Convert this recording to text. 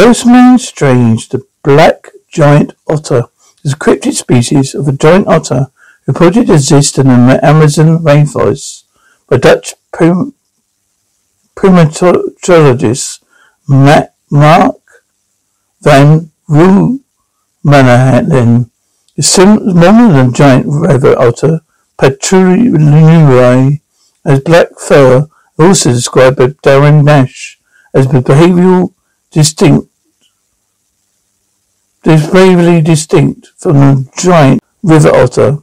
Ghostman Strange, the black giant otter, is a cryptid species of a giant otter reported to exist in the Amazon rainforest by Dutch prim- primatologist Marc van Roosmalen. It's smaller than giant river otter, Patruluri, has black fur, also described by Darren Naish as the behavioral distinct is behaviorally distinct from the giant river otter